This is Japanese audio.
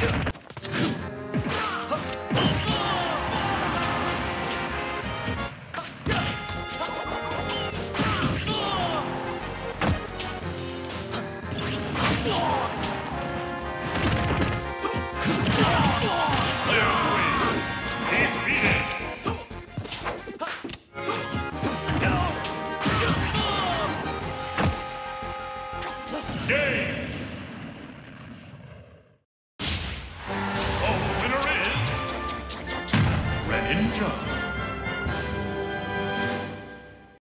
Game! Ninja.